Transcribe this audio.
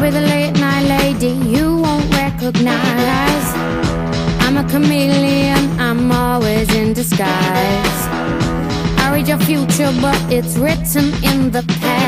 Be the late night lady you won't recognize. I'm a chameleon, I'm always in disguise. I read your future, but it's written in the past.